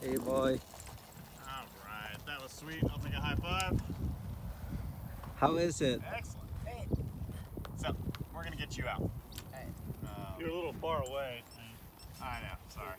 Hey, boy. All right, that was sweet. I'll take a high five. How is it? Excellent. Hey. So, we're gonna get you out. Hey. Um, You're a little far away. I know, sorry.